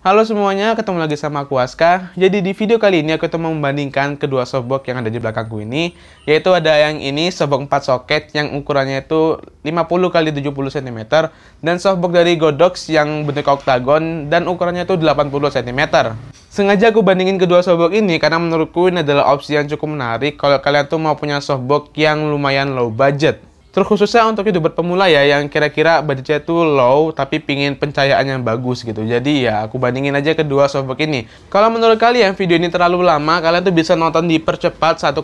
Halo semuanya, ketemu lagi sama aku Aska. Jadi di video kali ini aku mau membandingkan kedua softbox yang ada di belakangku ini, yaitu ada yang ini softbox 4 soket yang ukurannya itu 50 x 70 cm dan softbox dari Godox yang bentuk oktagon dan ukurannya itu 80 cm. Sengaja aku bandingin kedua softbox ini karena menurutku ini adalah opsi yang cukup menarik kalau kalian tuh mau punya softbox yang lumayan low budget. Terkhususnya untuk youtuber pemula ya yang kira-kira budgetnya itu low tapi pingin pencahayaan yang bagus gitu. Jadi ya aku bandingin aja kedua softbox ini. Kalau menurut kalian video ini terlalu lama, kalian tuh bisa nonton dipercepat 1,25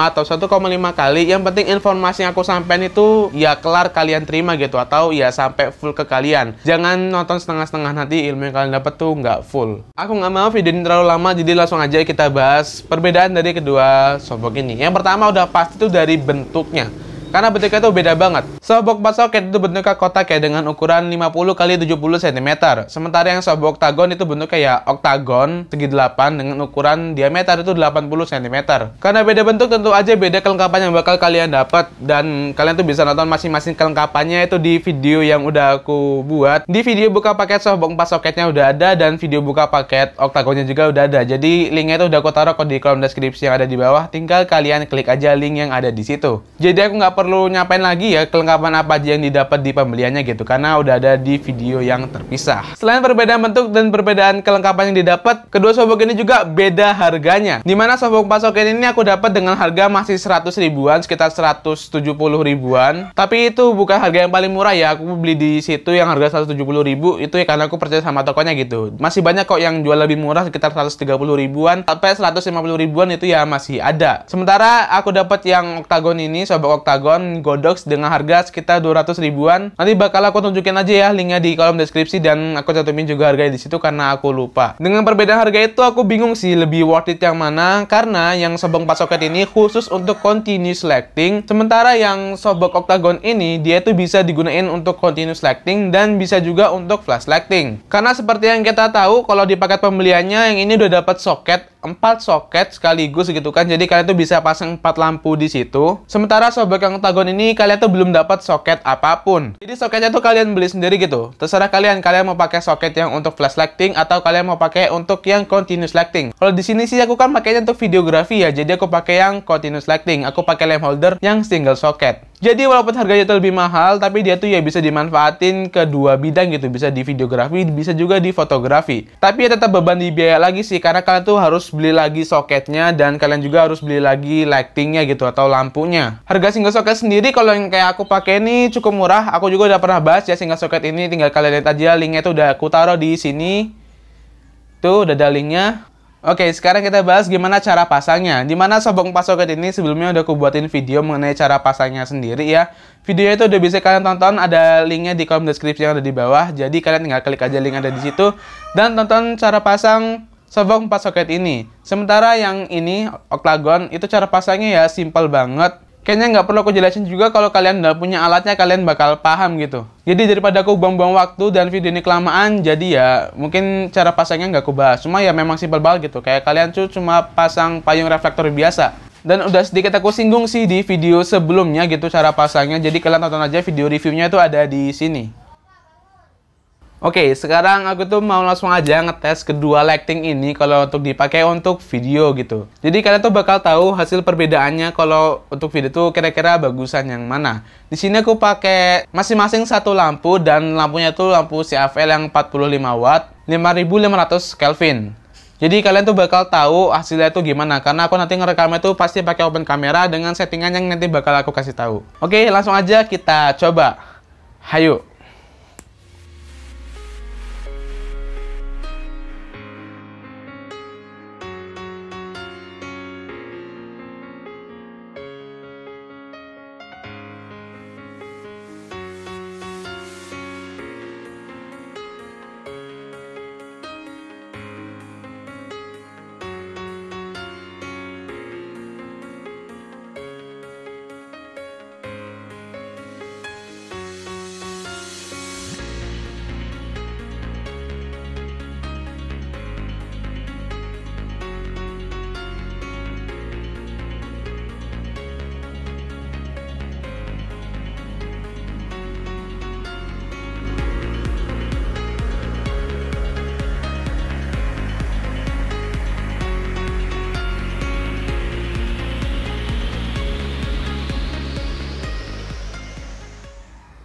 atau 1,5 kali. Yang penting informasi yang aku sampaikan itu ya kelar kalian terima gitu atau ya sampai full ke kalian. Jangan nonton setengah-setengah nanti ilmu yang kalian dapat tuh nggak full. Aku nggak mau video ini terlalu lama jadi langsung aja kita bahas perbedaan dari kedua softbox ini. Yang pertama udah pasti tuh dari bentuknya. Karena bentuknya itu beda banget. Softbox 4 soket itu bentuknya kotak ya dengan ukuran 50 x 70 cm. Sementara yang softbox oktagon itu bentuknya ya oktagon segi 8 dengan ukuran diameter itu 80 cm. Karena beda bentuk tentu aja beda kelengkapan yang bakal kalian dapat dan kalian tuh bisa nonton masing-masing kelengkapannya itu di video yang udah aku buat. Di video buka paket softbox 4 soketnya udah ada dan video buka paket oktagonnya juga udah ada. Jadi linknya itu udah aku taruh di kolom deskripsi yang ada di bawah. Tinggal kalian klik aja link yang ada di situ. Jadi aku nggak perlu nyapain lagi ya kelengkapan apa aja yang didapat di pembeliannya gitu karena udah ada di video yang terpisah. Selain perbedaan bentuk dan perbedaan kelengkapan yang didapat, kedua softbox ini juga beda harganya. Di mana softbox pasokan ini aku dapat dengan harga masih 100 ribuan, sekitar 170 ribuan. Tapi itu bukan harga yang paling murah ya. Aku beli di situ yang harga 170 ribu itu ya karena aku percaya sama tokonya gitu. Masih banyak kok yang jual lebih murah sekitar 130 ribuan sampai 150 ribuan itu ya masih ada. Sementara aku dapat yang oktagon ini, softbox oktagon Godox dengan harga sekitar 200 ribuan. Nanti bakal aku tunjukin aja ya linknya di kolom deskripsi dan aku cantumin juga harganya di situ karena aku lupa. Dengan perbedaan harga itu aku bingung sih lebih worth it yang mana karena yang sobong 4 soket ini khusus untuk continuous lighting sementara yang sobok octagon ini dia itu bisa digunain untuk continuous lighting dan bisa juga untuk flash lighting. Karena seperti yang kita tahu kalau di paket pembeliannya yang ini udah dapat soket 4 soket sekaligus gitu kan. Jadi kalian tuh bisa pasang 4 lampu di situ. Sementara sobek yang octagon ini kalian tuh belum dapat soket apa pun. Jadi soketnya tuh kalian beli sendiri gitu. Terserah kalian, kalian mau pakai soket yang untuk flash lighting atau kalian mau pakai untuk yang continuous lighting. Kalau di sini sih aku kan pakainya untuk videografi ya, jadi aku pakai yang continuous lighting. Aku pakai lamp holder yang single socket. Jadi walaupun harganya lebih mahal, tapi dia tuh ya bisa dimanfaatin ke dua bidang gitu. Bisa di videografi, bisa juga di fotografi. Tapi ya tetap beban di biaya lagi sih, karena kalian tuh harus beli lagi soketnya dan kalian juga harus beli lagi lightingnya gitu atau lampunya. Harga single socket sendiri kalau yang kayak aku pakai ini cukup murah. Aku juga udah pernah bahas ya single socket ini. Tinggal kalian lihat aja linknya tuh udah aku taruh di sini. Tuh udah ada linknya. Oke, sekarang kita bahas gimana cara pasangnya. Di mana sobong pas soket ini sebelumnya udah aku buatin video mengenai cara pasangnya sendiri ya. Video itu udah bisa kalian tonton, ada linknya di kolom deskripsi yang ada di bawah. Jadi kalian tinggal klik aja link ada di situ dan tonton cara pasang sobong pas soket ini. Sementara yang ini octagon itu cara pasangnya ya simple banget kayaknya nggak perlu aku jelasin juga kalau kalian udah punya alatnya kalian bakal paham gitu. Jadi daripada aku buang-buang waktu dan video ini kelamaan, jadi ya mungkin cara pasangnya nggak aku bahas. Cuma ya memang simpel banget gitu. Kayak kalian tuh cuma pasang payung reflektor biasa. Dan udah sedikit aku singgung sih di video sebelumnya gitu cara pasangnya. Jadi kalian tonton aja video reviewnya itu ada di sini. Oke, sekarang aku tuh mau langsung aja ngetes kedua lighting ini kalau untuk dipakai untuk video gitu. Jadi kalian tuh bakal tahu hasil perbedaannya kalau untuk video tuh kira-kira bagusan yang mana. Di sini aku pakai masing-masing satu lampu dan lampunya tuh lampu CFL yang 45 watt, 5500 Kelvin. Jadi kalian tuh bakal tahu hasilnya tuh gimana karena aku nanti ngerekamnya tuh pasti pakai open kamera dengan settingan yang nanti bakal aku kasih tahu. Oke, langsung aja kita coba. Hayo.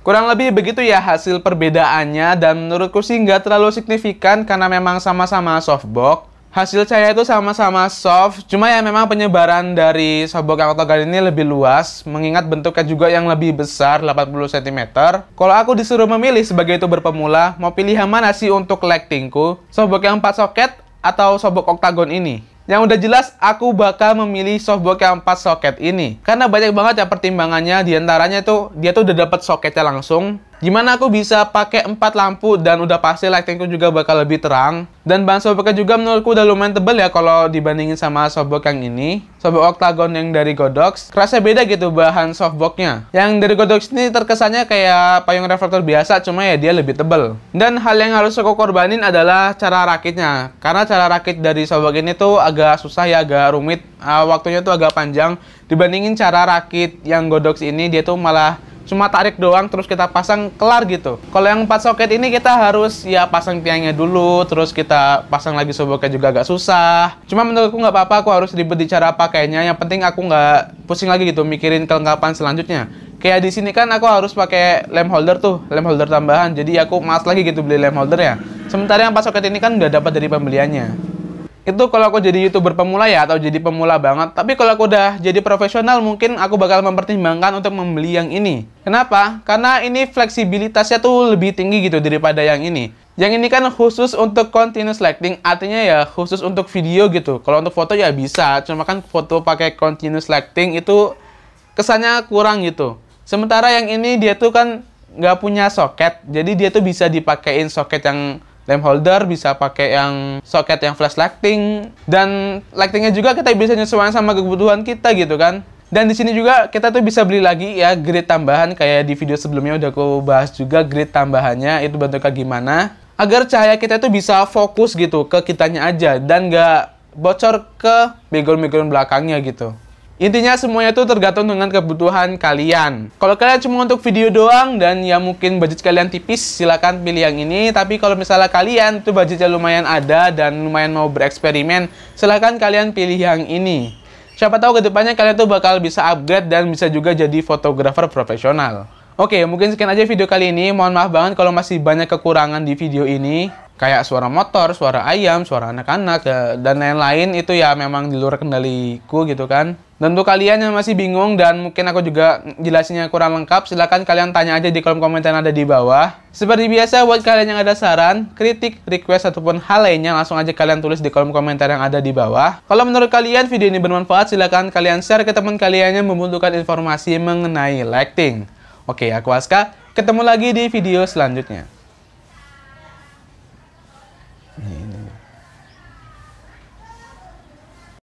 Kurang lebih begitu ya hasil perbedaannya dan menurutku sih nggak terlalu signifikan karena memang sama-sama softbox. Hasil saya itu sama-sama soft, cuma ya memang penyebaran dari softbox yang octagon ini lebih luas, mengingat bentuknya juga yang lebih besar, 80 cm. Kalau aku disuruh memilih sebagai itu berpemula, mau pilih yang mana sih untuk lightingku? Softbox yang 4 soket atau softbox octagon ini? Yang udah jelas, aku bakal memilih softbox yang 4 soket ini. Karena banyak banget ya pertimbangannya, di antaranya itu dia tuh udah dapat soketnya langsung, Gimana aku bisa pakai 4 lampu dan udah pasti lightingku juga bakal lebih terang. Dan bahan softboxnya juga menurutku udah lumayan tebel ya kalau dibandingin sama softbox yang ini. Softbox octagon yang dari Godox. Kerasa beda gitu bahan softboxnya. Yang dari Godox ini terkesannya kayak payung reflektor biasa cuma ya dia lebih tebel. Dan hal yang harus aku korbanin adalah cara rakitnya. Karena cara rakit dari softbox ini tuh agak susah ya, agak rumit. Uh, waktunya tuh agak panjang. Dibandingin cara rakit yang Godox ini dia tuh malah cuma tarik doang terus kita pasang kelar gitu. Kalau yang 4 soket ini kita harus ya pasang tiangnya dulu, terus kita pasang lagi soboknya juga agak susah. Cuma menurutku nggak apa-apa, aku harus ribet di cara pakainya. Yang penting aku nggak pusing lagi gitu mikirin kelengkapan selanjutnya. Kayak di sini kan aku harus pakai lem holder tuh, lem holder tambahan. Jadi aku mas lagi gitu beli lem holder ya. Sementara yang 4 soket ini kan udah dapat dari pembeliannya itu kalau aku jadi youtuber pemula ya atau jadi pemula banget. Tapi kalau aku udah jadi profesional mungkin aku bakal mempertimbangkan untuk membeli yang ini. Kenapa? Karena ini fleksibilitasnya tuh lebih tinggi gitu daripada yang ini. Yang ini kan khusus untuk continuous lighting artinya ya khusus untuk video gitu. Kalau untuk foto ya bisa cuma kan foto pakai continuous lighting itu kesannya kurang gitu. Sementara yang ini dia tuh kan nggak punya soket jadi dia tuh bisa dipakein soket yang lem holder bisa pakai yang soket yang flash lighting dan lightingnya juga kita bisa nyesuaikan sama kebutuhan kita gitu kan dan di sini juga kita tuh bisa beli lagi ya grid tambahan kayak di video sebelumnya udah aku bahas juga grid tambahannya itu bentuknya gimana agar cahaya kita tuh bisa fokus gitu ke kitanya aja dan nggak bocor ke background-background belakangnya gitu. Intinya semuanya itu tergantung dengan kebutuhan kalian. Kalau kalian cuma untuk video doang dan ya mungkin budget kalian tipis, silakan pilih yang ini. Tapi kalau misalnya kalian tuh budgetnya lumayan ada dan lumayan mau bereksperimen, silakan kalian pilih yang ini. Siapa tahu ke depannya kalian tuh bakal bisa upgrade dan bisa juga jadi fotografer profesional. Oke, mungkin sekian aja video kali ini. Mohon maaf banget kalau masih banyak kekurangan di video ini kayak suara motor, suara ayam, suara anak-anak ya, dan lain-lain itu ya memang di luar kendaliku gitu kan. Dan untuk kalian yang masih bingung dan mungkin aku juga jelasinnya kurang lengkap, silahkan kalian tanya aja di kolom komentar yang ada di bawah. Seperti biasa, buat kalian yang ada saran, kritik, request, ataupun hal lainnya, langsung aja kalian tulis di kolom komentar yang ada di bawah. Kalau menurut kalian video ini bermanfaat, silahkan kalian share ke teman kalian yang membutuhkan informasi mengenai lighting. Oke, aku Aska. Ketemu lagi di video selanjutnya.